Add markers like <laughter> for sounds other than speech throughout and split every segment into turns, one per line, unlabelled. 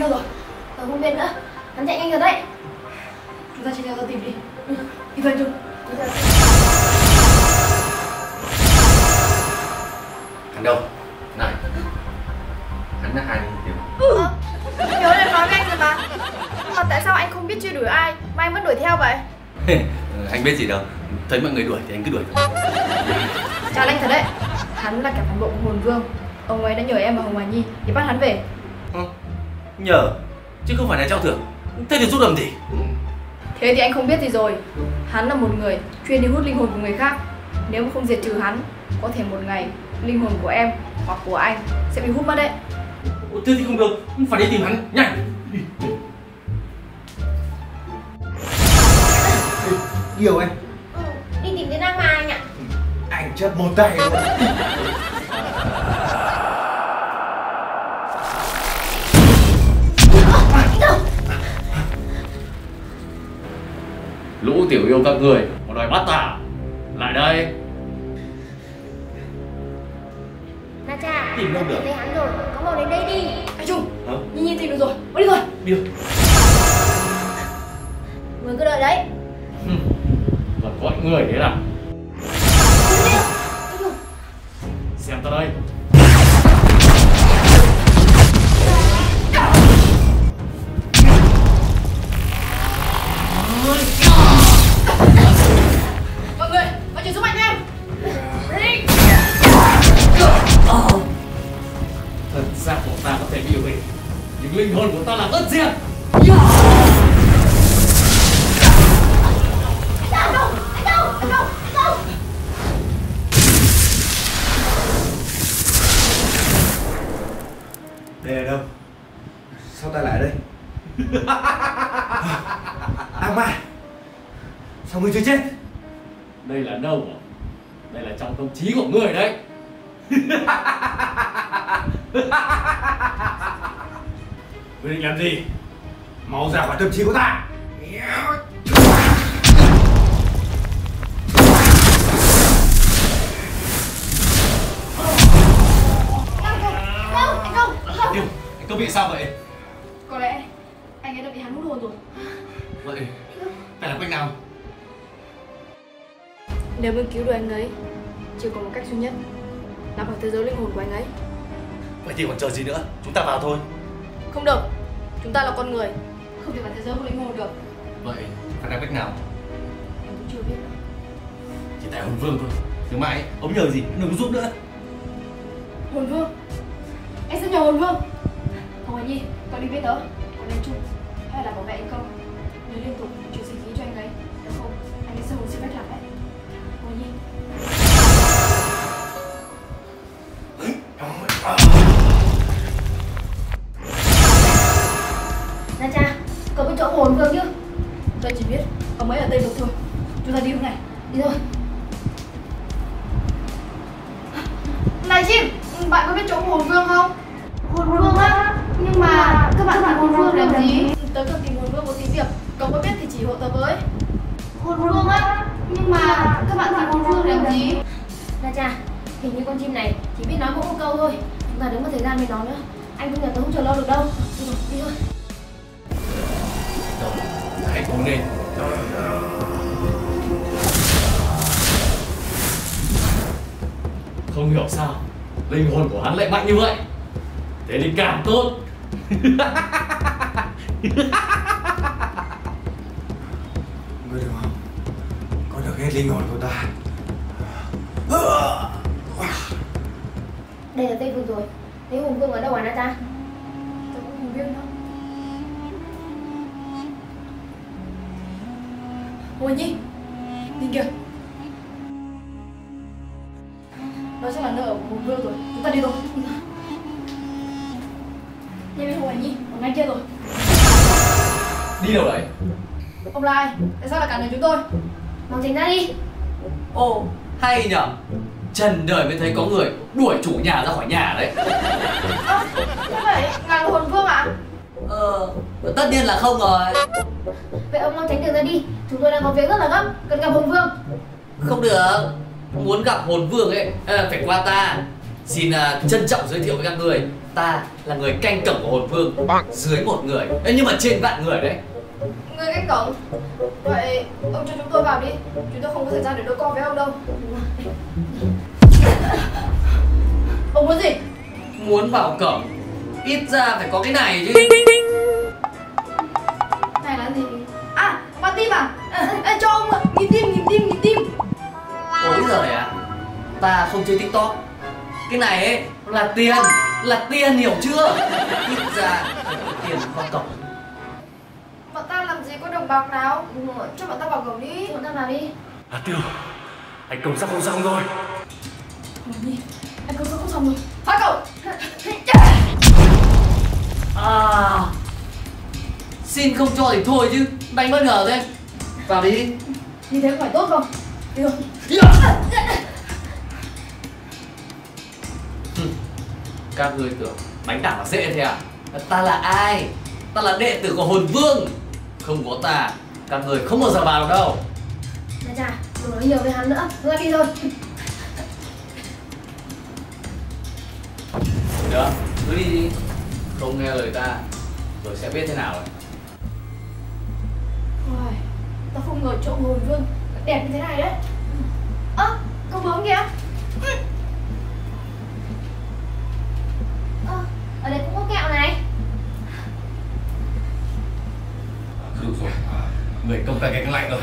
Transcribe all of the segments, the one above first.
Hắn đâu rồi? Tớ không biết nữa. Hắn chạy nhanh rồi đấy. Chúng ta chạy theo tớ tìm đi. Ừ. Đi. Đi thôi.
Hắn đâu? Này. Hắn là hai điều.
Ơ, Nhớ là nói với anh rồi mà. Mà tại sao anh không biết truy đuổi ai mà anh vẫn đuổi theo vậy?
anh biết gì đâu. Thấy mọi người đuổi thì anh cứ đuổi.
Chào anh thật đấy. Hắn là kẻ phản bội của hồn vương. Ông ấy đã nhờ em và Hồng Hòa Nhi để bắt hắn về.
Nhờ chứ không phải là trao thưởng. Thế thì giúp làm gì?
Thế thì anh không biết gì rồi. Hắn là một người chuyên đi hút linh hồn của người khác. Nếu mà không diệt trừ hắn, có thể một ngày linh hồn của em hoặc của anh sẽ bị hút mất đấy.
Ủa, Thế thì không được. Phải đi tìm hắn. Nhanh. Đi.
Yêu anh
Ừ, đi tìm đến Nam Hà anh ạ.
Anh chất một tay luôn
Lũ tiểu yêu các người Một đòi bắt ta Lại đây
Na cha,
Tìm đâu được?
thấy hắn rồi, có mau đến đây đi. Anh Trung,
Hả?
Nhi Nhi tìm được rồi, mau đi rồi.
Đi thôi.
Người cứ đợi đấy.
Ừ. Còn gọi người thế nào linh hồn của ta là bất diệt?
Đây là đâu? Sao ta lại ở đây? <laughs> Ác ma Sao ngươi chưa chết?
Đây là đâu à? Đây là trong tâm trí của người đấy <laughs>
Ngươi định làm gì? Mau ra khỏi tâm trí của ta
Không, anh không, không.
Điều, anh có bị sao vậy?
Có lẽ anh ấy đã bị hắn hút hồn rồi.
Vậy, phải làm cách nào?
Nếu muốn cứu được anh ấy, chỉ có một cách duy nhất là khỏi thế giới linh hồn của anh ấy.
Vậy thì còn chờ gì nữa? Chúng ta vào thôi
Không được, chúng ta là con người, không thể vào thế giới của linh hồn được.
Vậy, phải làm cách nào?
Em cũng chưa biết.
Chỉ tại hồn vương thôi Thứ mãi, ông nhờ gì, đừng có giúp nữa
Hồn vương, em sẽ nhờ hồn vương. Hồng Hải Nhi, cậu đi với tớ, còn lên chung hay là bảo vệ anh công? Nếu liên tục chuyển bạn có biết chỗ hồn vương không? Hồn vương á? Nhưng mà các bạn tìm hồn vương để làm gì? Tớ cần tìm hồn vương có tí việc. Cậu có biết thì chỉ hộ tớ với. Hồn vương á? Nhưng mà các bạn tìm hồn vương để làm gì? Na cha, hình như con chim này chỉ biết nói mỗi một câu thôi. Chúng ta đừng có thời gian với nó nữa. Anh không nhờ tớ không chờ lâu được đâu. Đi rồi, đi thôi.
Hãy cùng lên Không hiểu sao Linh hồn của hắn lại mạnh như vậy Thế thì càng tốt
Ngươi được không? Có được hết linh hồn của ta
Đây là Tây Vực rồi. Thế hồn vương ở đâu à Na cha? Tớ cũng không biết đâu. Hồn Nhi, nhìn kìa. Đó chắc là nơi ở của hồn vương rồi. Chúng ta đi thôi. Đây bên Hồn Nhi, ở ngay kia rồi.
Đi đâu đấy
Ông là ai? Tại sao lại cản đường chúng tôi? Mau tránh ra đi.
Ồ, hay nhở Trần đời mới thấy có người đuổi chủ nhà ra khỏi nhà đấy
Ơ, thế vậy ngài hồn vương ạ?
Ờ, tất nhiên là không rồi
Vậy ông mau tránh đường ra đi. Chúng tôi đang có việc rất là gấp, cần gặp hồn vương.
Không được Muốn gặp hồn vương ấy phải qua ta Xin à, trân trọng giới thiệu với các người. Ta là người canh cổng của hồn vương Dưới một người. Ê, Nhưng mà trên vạn người đấy.
Người canh cổng? Vậy ông cho chúng tôi vào đi. Chúng tôi không có thời gian để đôi co với ông đâu. <laughs> Ông muốn gì?
Muốn vào cổng. Ít ra phải có cái này chứ.
Này là gì? À, quả tim à? à, à cho ông ạ. Nhịp tim, nhịp tim, nhịp tim.
Ôi giời à Ta không chơi tiktok Cái này ấy là tiền. Là tiền hiểu chưa? Ít ra tiền vào cổng
Bọn ta làm gì có đồng bạc nào? Cho bọn ta vào cổng đi. Bọn ta vào đi?
À Tiêu Anh công sắp không xong rồi.
Mày đi Anh không không xong rồi. Phá cổng
À Xin không cho thì thôi chứ. Đánh bất ngờ thế. Vào đi.
Như thế có phải tốt không? Được
Các ngươi tưởng đánh đảng là dễ thế à? Ta là ai? Ta là đệ tử của hồn vương. Không có ta Các người không bao giờ vào đâu.
Chà chà, đừng nói nhiều với hắn nữa. Chúng ta đi thôi.
Được Cứ đi đi. Không nghe lời ta Rồi sẽ biết thế nào rồi
Ôi, Ta không ngờ chỗ hồn vương Đẹp như thế này đấy. Ơ, có bướm kìa Ơ, ở đây cũng có kẹo này
Đủ rồi Người công tay cái lạnh rồi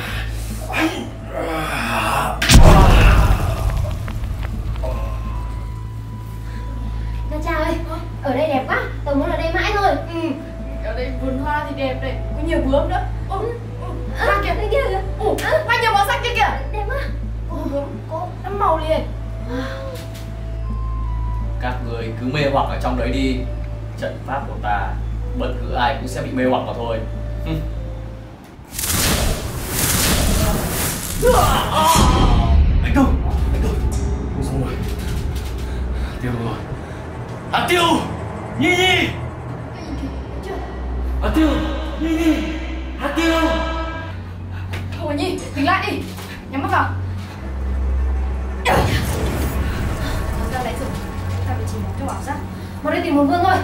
Na cha ơi, ở đây đẹp quá, tớ muốn ở đây mãi thôi. Ừ, ở đây vườn hoa thì đẹp này, có nhiều bướm nữa. Ồ, hoa kìa, đây kia kìa. Ồ, hoa nhiều màu sắc kia kìa. Đẹp quá. Ồ, bướm có năm màu liền.
Các người cứ mê hoặc ở trong đấy đi. Trận pháp của ta Bất cứ ai cũng sẽ bị mê hoặc mà thôi. Hừ.
Anh công Anh công Không xong rồi Tiêu rồi À Tiêu Nhi Nhi À Tiêu Nhi Nhi À Tiêu
Thôi Nhi, tỉnh lại đi Nhắm mắt vào Ra lấy rồi Ta phải chỉ một cho bảo giác một đi tìm một vương thôi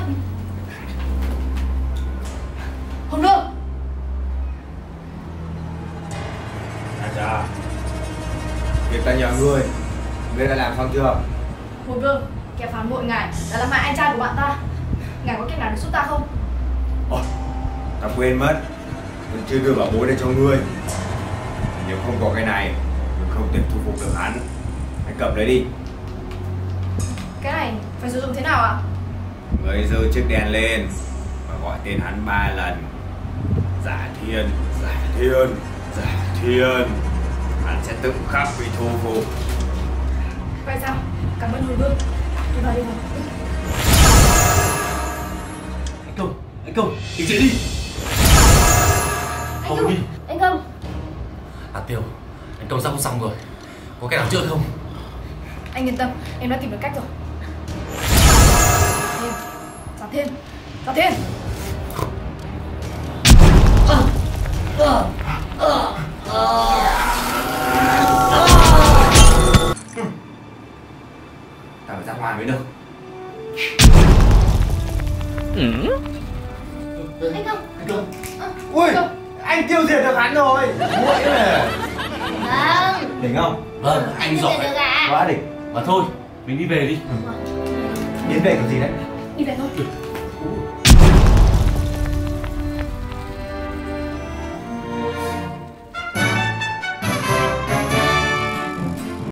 chưa?
Hồn vương, kẻ phản bội ngài đã làm hại anh trai của bạn ta. Ngài có cách nào để giúp ta không?
Ôi, ta quên mất. Mình chưa đưa bảo bối đây cho ngươi. Nếu không có cái này Ngươi không thể thu phục được hắn. Hãy cầm lấy đi.
Cái này phải sử dụng thế nào ạ?
Ngươi giơ chiếc đèn lên Và gọi tên hắn ba lần. Giả thiên, giả thiên, giả thiên. Hắn sẽ tự khắc bị thu phục
Vậy sao? Cảm ơn hồn vương. Đi vào đi vào
Anh công Anh công Đi chạy đi.
Anh
không, đi.
anh không
À Tiêu Anh công sắp không xong rồi. Có cái nào chữa không?
Anh yên tâm, em đã tìm được cách rồi. Giả thiên, giả thiên
Ta Đỉnh không?
Vâng anh giỏi.
Quá đỉnh.
Mà thôi Mình đi về đi.
Biến về kiểu gì đấy?
Đi về thôi